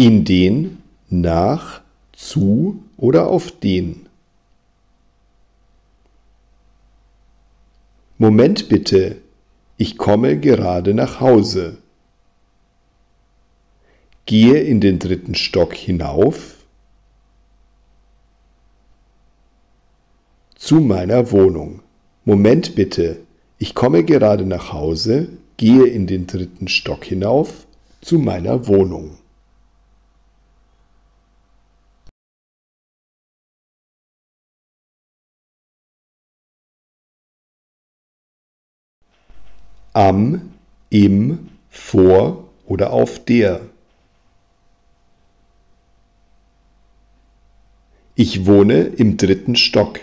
In den, nach, zu oder auf den. Moment bitte, ich komme gerade nach Hause. Gehe in den dritten Stock hinauf zu meiner Wohnung. Moment bitte, ich komme gerade nach Hause, gehe in den dritten Stock hinauf zu meiner Wohnung. Am, im, vor oder auf der. Ich wohne im dritten Stock.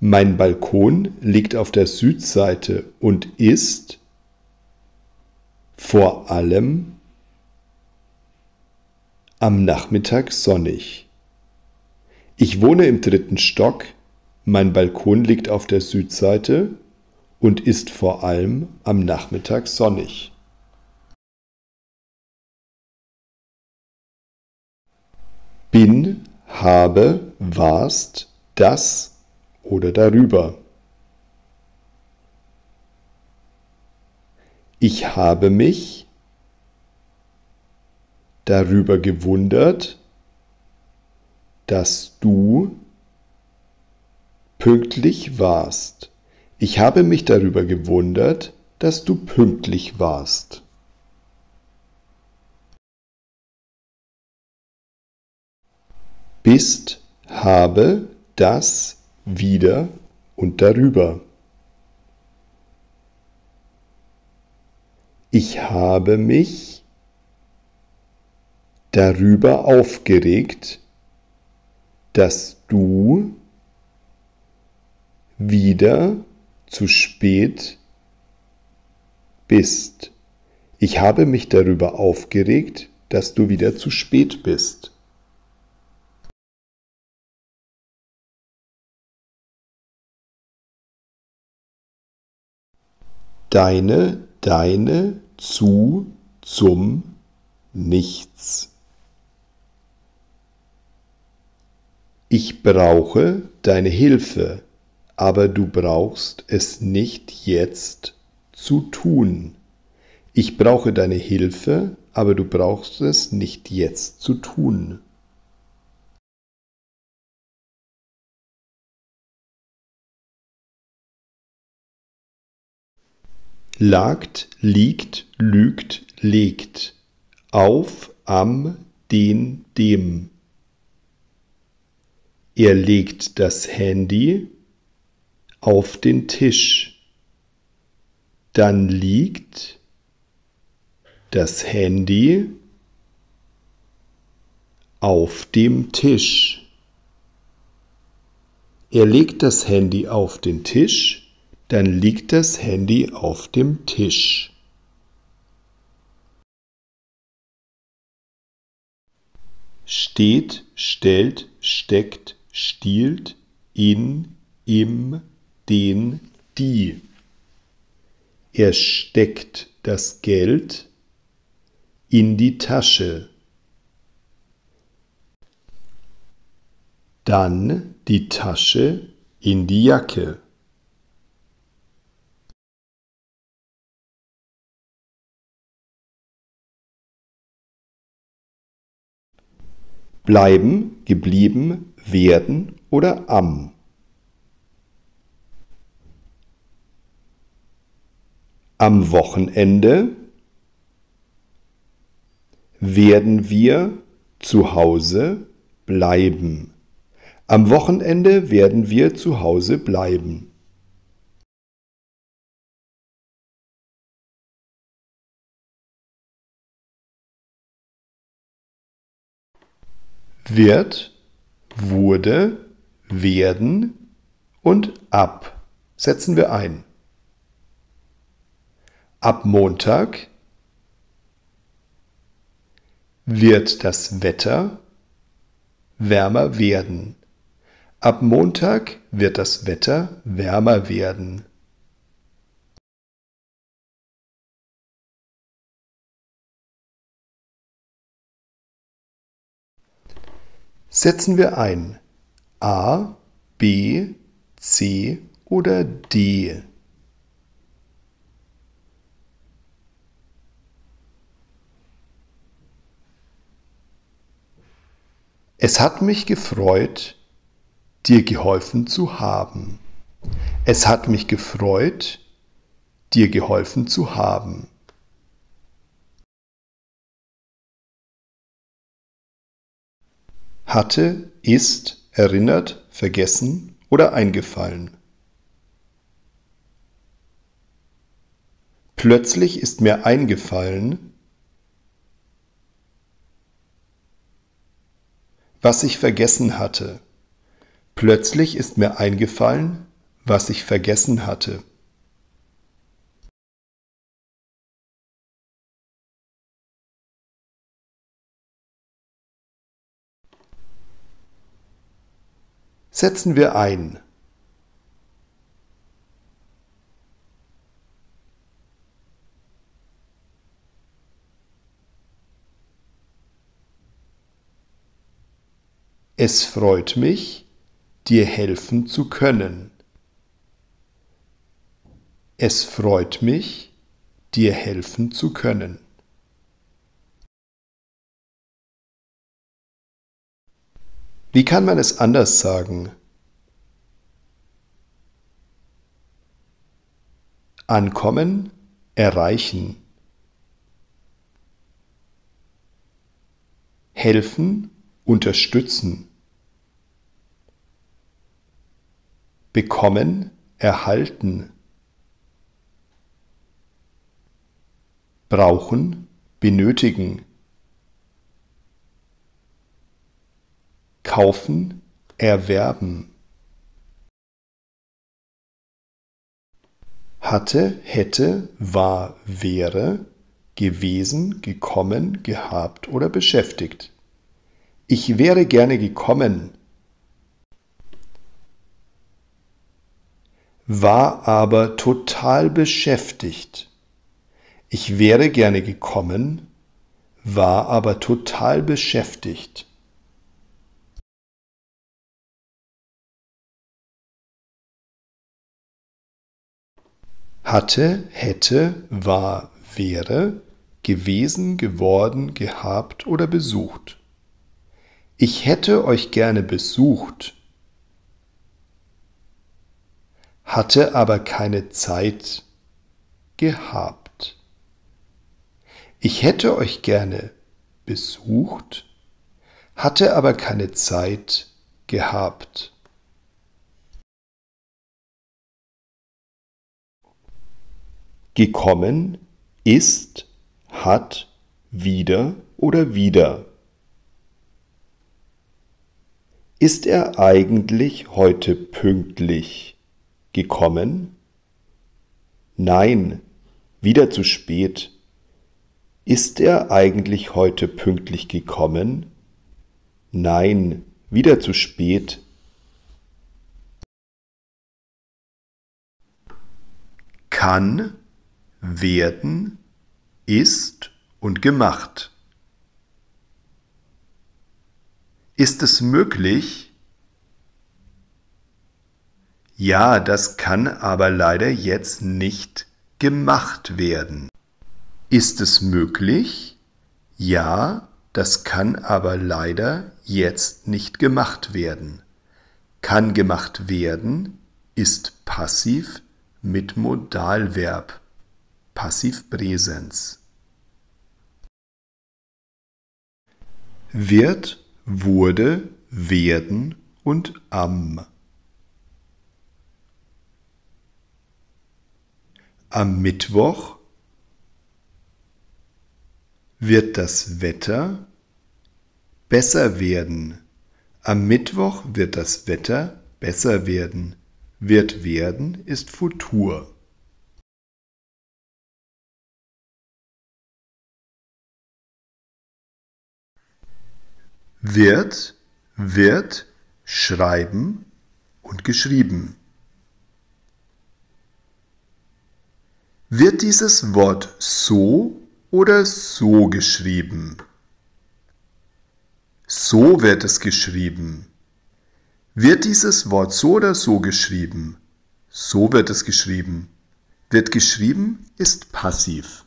Mein Balkon liegt auf der Südseite und ist vor allem am Nachmittag sonnig. Ich wohne im dritten Stock, mein Balkon liegt auf der Südseite und ist vor allem am Nachmittag sonnig. Bin, habe, warst, das, oder darüber. Ich habe mich darüber gewundert, dass du pünktlich warst. Ich habe mich darüber gewundert, dass du pünktlich warst. Bist, habe, das, wieder und darüber. Ich habe mich darüber aufgeregt, dass du wieder zu spät bist. Ich habe mich darüber aufgeregt, dass du wieder zu spät bist. deine, deine, zu, zum, nichts. Ich brauche deine Hilfe, aber du brauchst es nicht jetzt zu tun. Ich brauche deine Hilfe, aber du brauchst es nicht jetzt zu tun. lagt, liegt, lügt, legt, auf, am, den, dem. Er legt das Handy auf den Tisch. Dann liegt das Handy auf dem Tisch. Er legt das Handy auf den Tisch dann liegt das Handy auf dem Tisch. Steht, stellt, steckt, stiehlt, in, im, den, die. Er steckt das Geld in die Tasche. Dann die Tasche in die Jacke. bleiben, geblieben, werden oder am. Am Wochenende werden wir zu Hause bleiben. Am Wochenende werden wir zu Hause bleiben. wird, wurde, werden und ab setzen wir ein. Ab Montag wird das Wetter wärmer werden. Ab Montag wird das Wetter wärmer werden. Setzen wir ein A, B, C oder D. Es hat mich gefreut, dir geholfen zu haben. Es hat mich gefreut, dir geholfen zu haben. Hatte, ist, erinnert, vergessen oder eingefallen. Plötzlich ist mir eingefallen, was ich vergessen hatte. Plötzlich ist mir eingefallen, was ich vergessen hatte. Setzen wir ein. Es freut mich, dir helfen zu können. Es freut mich, dir helfen zu können. Wie kann man es anders sagen? Ankommen, erreichen. Helfen, unterstützen. Bekommen, erhalten. Brauchen, benötigen. kaufen, erwerben. Hatte, hätte, war, wäre, gewesen, gekommen, gehabt oder beschäftigt. Ich wäre gerne gekommen, war aber total beschäftigt. Ich wäre gerne gekommen, war aber total beschäftigt. hatte, hätte, war, wäre, gewesen, geworden, gehabt oder besucht. Ich hätte euch gerne besucht, hatte aber keine Zeit gehabt. Ich hätte euch gerne besucht, hatte aber keine Zeit gehabt. gekommen, ist, hat, wieder oder wieder. Ist er eigentlich heute pünktlich gekommen? Nein, wieder zu spät. Ist er eigentlich heute pünktlich gekommen? Nein, wieder zu spät. Kann werden, ist und gemacht. Ist es möglich? Ja, das kann aber leider jetzt nicht gemacht werden. Ist es möglich? Ja, das kann aber leider jetzt nicht gemacht werden. Kann gemacht werden ist passiv mit Modalverb. Passivpräsens. Wird, wurde, werden und am. Am Mittwoch wird das Wetter besser werden. Am Mittwoch wird das Wetter besser werden. Wird werden ist Futur. wird, wird, schreiben und geschrieben. Wird dieses Wort so oder so geschrieben? So wird es geschrieben. Wird dieses Wort so oder so geschrieben? So wird es geschrieben. Wird geschrieben ist passiv.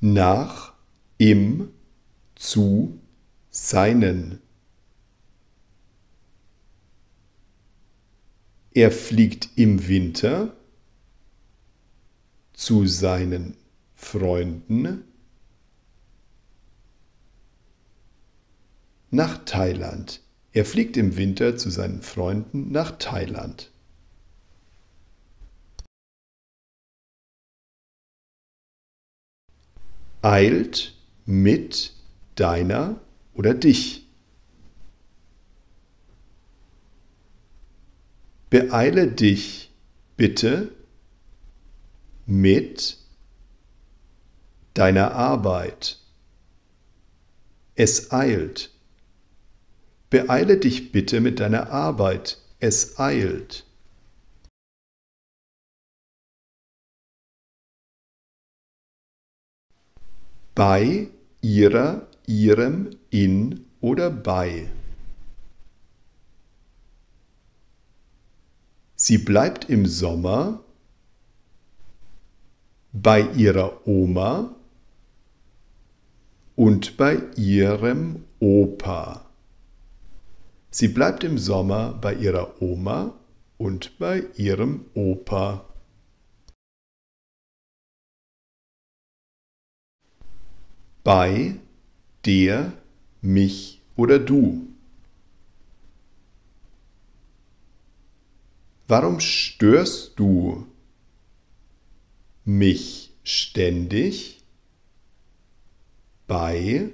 Nach, im, zu, seinen. Er fliegt im Winter zu seinen Freunden nach Thailand. Er fliegt im Winter zu seinen Freunden nach Thailand. Eilt mit deiner oder dich. Beeile dich bitte mit deiner Arbeit. Es eilt. Beeile dich bitte mit deiner Arbeit. Es eilt. Bei ihrer, ihrem, in oder bei. Sie bleibt im Sommer bei ihrer Oma und bei ihrem Opa. Sie bleibt im Sommer bei ihrer Oma und bei ihrem Opa. Bei der, mich oder du. Warum störst du mich ständig bei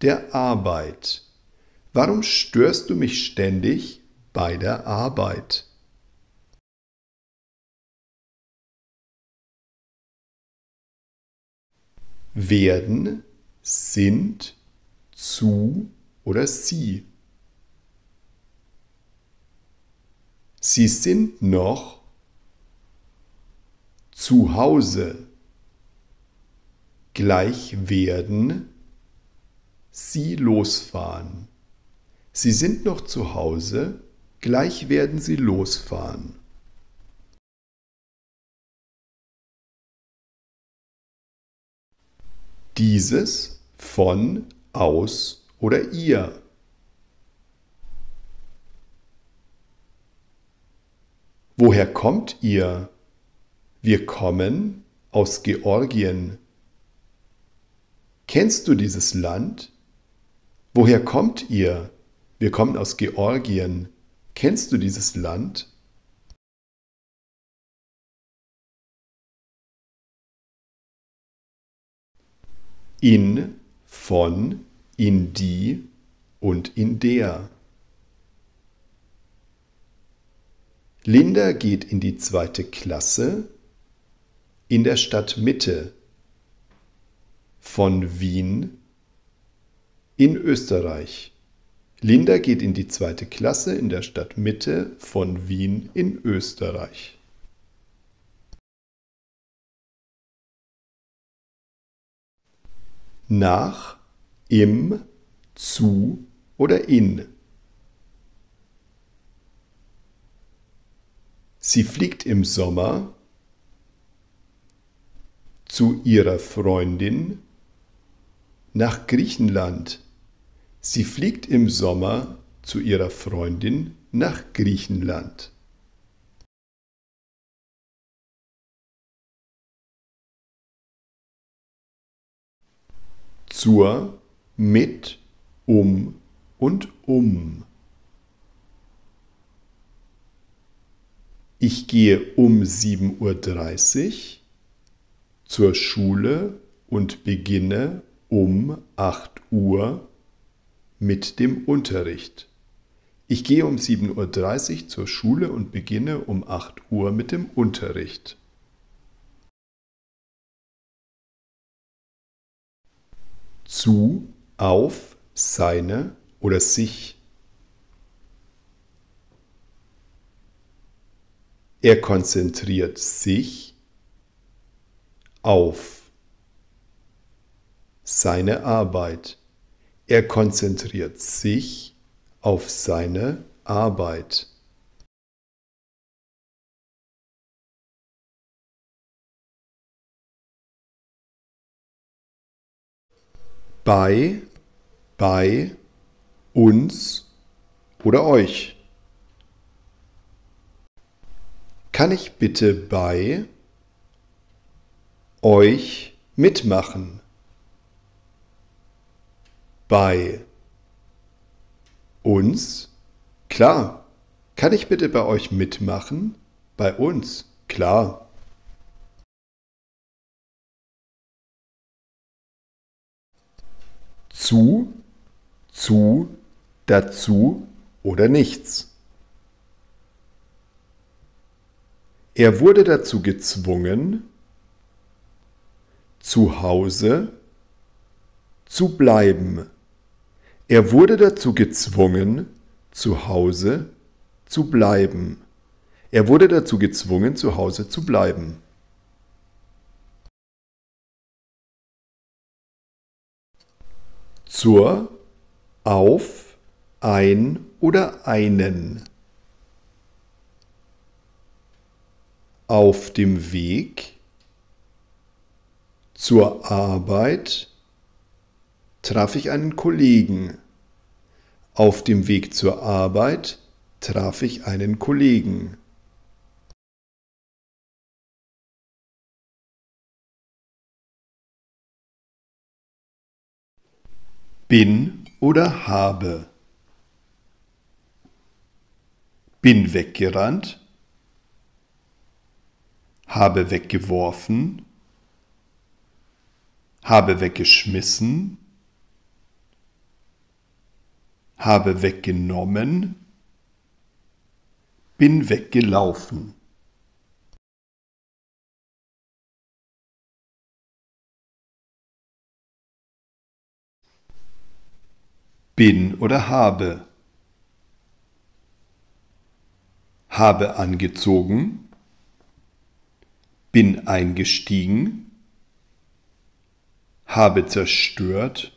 der Arbeit. Warum störst du mich ständig bei der Arbeit? Werden, sind, zu oder sie. Sie sind noch zu Hause gleich werden Sie losfahren. Sie sind noch zu Hause, gleich werden Sie losfahren. Dieses von, aus oder ihr. Woher kommt ihr? Wir kommen aus Georgien. Kennst du dieses Land? Woher kommt ihr? Wir kommen aus Georgien. Kennst du dieses Land? In, von, in die und in der. Linda geht in die zweite Klasse in der Stadtmitte von Wien in Österreich. Linda geht in die zweite Klasse in der Stadtmitte von Wien in Österreich. Nach, im, zu oder in. Sie fliegt im Sommer zu ihrer Freundin nach Griechenland. Sie fliegt im Sommer zu ihrer Freundin nach Griechenland. Zur, mit, um und um. Ich gehe um 7.30 Uhr zur Schule und beginne um 8 Uhr mit dem Unterricht. Ich gehe um 7.30 Uhr zur Schule und beginne um 8 Uhr mit dem Unterricht. Zu, auf, seine oder sich. Er konzentriert sich auf seine Arbeit. Er konzentriert sich auf seine Arbeit. Bei, bei, uns oder euch. Kann ich bitte bei euch mitmachen? Bei uns? Klar. Kann ich bitte bei euch mitmachen? Bei uns? Klar. Zu, zu, dazu oder nichts. Er wurde dazu gezwungen, zu Hause zu bleiben. Er wurde dazu gezwungen, zu Hause zu bleiben. Er wurde dazu gezwungen, zu Hause zu bleiben. Zur, auf, ein oder einen. Auf dem Weg zur Arbeit traf ich einen Kollegen. Auf dem Weg zur Arbeit traf ich einen Kollegen. Bin oder habe. Bin weggerannt, habe weggeworfen, habe weggeschmissen, habe weggenommen, bin weggelaufen. Bin oder habe. Habe angezogen, bin eingestiegen, habe zerstört,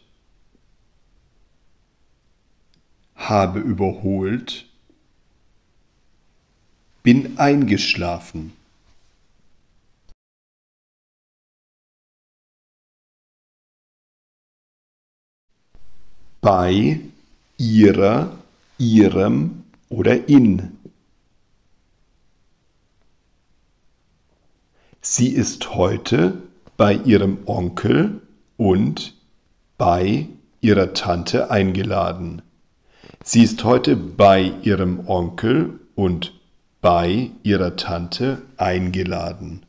habe überholt, bin eingeschlafen. Bei, ihrer, ihrem oder in. Sie ist heute bei ihrem Onkel und bei ihrer Tante eingeladen. Sie ist heute bei ihrem Onkel und bei ihrer Tante eingeladen.